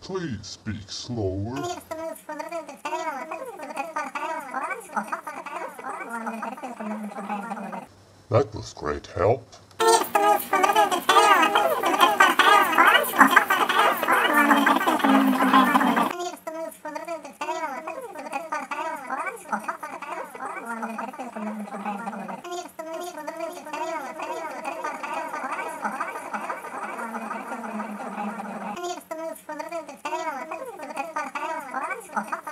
Please speak slower. That was great help. Okay.